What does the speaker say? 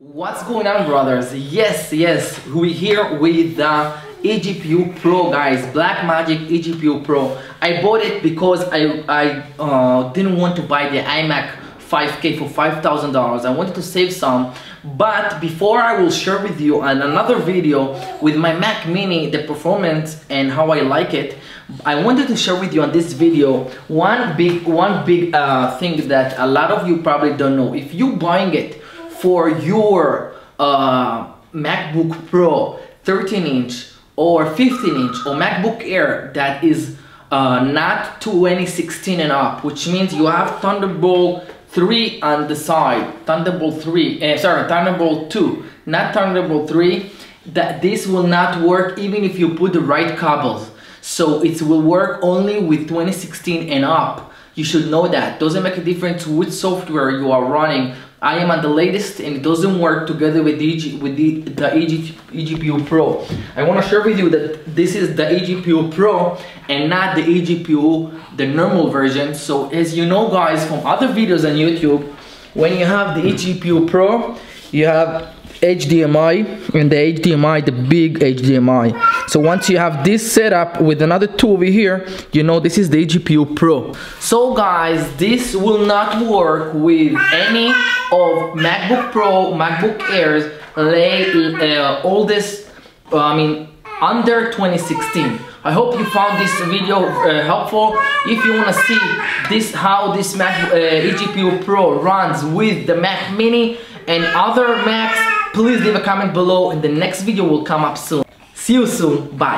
What's going on brothers? Yes, yes, we here with the eGPU Pro guys, Blackmagic eGPU Pro. I bought it because I, I uh, didn't want to buy the iMac 5K for $5,000. I wanted to save some, but before I will share with you on another video with my Mac Mini, the performance and how I like it, I wanted to share with you on this video one big, one big uh, thing that a lot of you probably don't know. If you buying it for your uh, MacBook Pro 13 inch or 15 inch or MacBook Air that is uh, not 2016 and up, which means you have Thunderbolt 3 on the side, Thunderbolt 3, uh, sorry, Thunderbolt 2, not Thunderbolt 3, that this will not work even if you put the right cables. So it will work only with 2016 and up. You should know that. Doesn't make a difference which software you are running I am at the latest and it doesn't work together with the, EG, with the, the EG, eGPU Pro. I want to share with you that this is the eGPU Pro and not the eGPU, the normal version. So as you know guys from other videos on YouTube, when you have the eGPU Pro, you have HDMI and the HDMI, the big HDMI. So once you have this setup with another two over here, you know this is the eGPU Pro. So guys, this will not work with any of MacBook Pro, MacBook Airs, uh, oldest, uh, I mean, under 2016. I hope you found this video uh, helpful. If you want to see this how this Mac uh, Pro runs with the Mac Mini and other Macs, please leave a comment below and the next video will come up soon. See you soon. Bye.